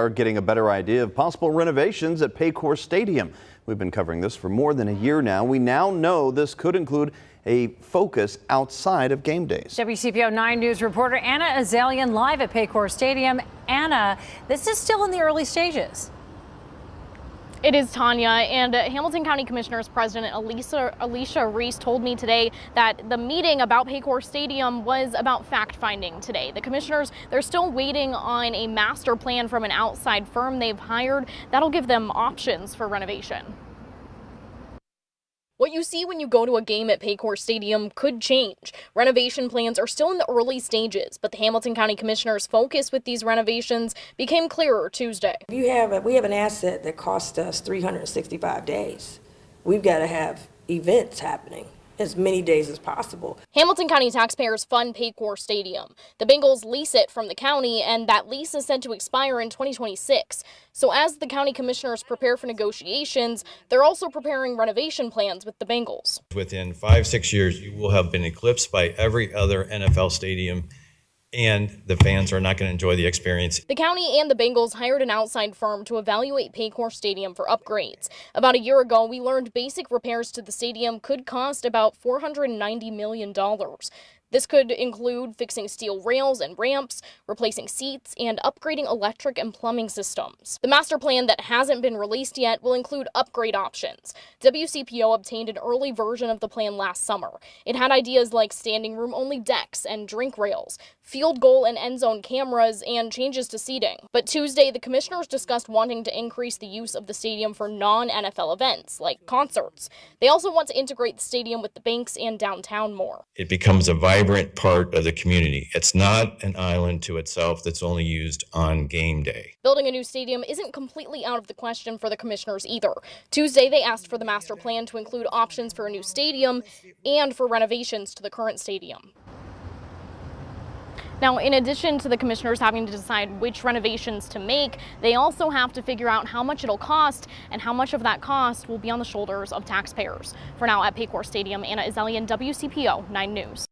are getting a better idea of possible renovations at Paycor Stadium. We've been covering this for more than a year now. We now know this could include a focus outside of game days. WCPO 9 News reporter Anna Azalian live at Paycor Stadium. Anna, this is still in the early stages. It is Tanya, and uh, Hamilton County Commissioners President Elisa, Alicia Reece told me today that the meeting about Paycor Stadium was about fact-finding today. The commissioners, they're still waiting on a master plan from an outside firm they've hired. That'll give them options for renovation. What you see when you go to a game at Paycor Stadium could change. Renovation plans are still in the early stages, but the Hamilton County Commissioner's focus with these renovations became clearer Tuesday. You have a, we have an asset that cost us 365 days. We've got to have events happening as many days as possible. Hamilton County taxpayers fund Paycor Stadium. The Bengals lease it from the county, and that lease is set to expire in 2026. So as the county commissioners prepare for negotiations, they're also preparing renovation plans with the Bengals. Within five, six years, you will have been eclipsed by every other NFL stadium and the fans are not going to enjoy the experience. The county and the Bengals hired an outside firm to evaluate Paycor Stadium for upgrades. About a year ago, we learned basic repairs to the stadium could cost about $490 million. This could include fixing steel rails and ramps, replacing seats, and upgrading electric and plumbing systems. The master plan that hasn't been released yet will include upgrade options. WCPO obtained an early version of the plan last summer. It had ideas like standing room only decks and drink rails, field goal and end zone cameras, and changes to seating. But Tuesday, the commissioners discussed wanting to increase the use of the stadium for non-NFL events, like concerts. They also want to integrate the stadium with the banks and downtown more. It becomes a vibrant part of the community. It's not an island to itself that's only used on game day. Building a new stadium isn't completely out of the question for the commissioners either. Tuesday, they asked for the master plan to include options for a new stadium and for renovations to the current stadium. Now, in addition to the commissioners having to decide which renovations to make, they also have to figure out how much it'll cost and how much of that cost will be on the shoulders of taxpayers. For now, at Paycor Stadium, Anna Azalian, WCPO 9 News.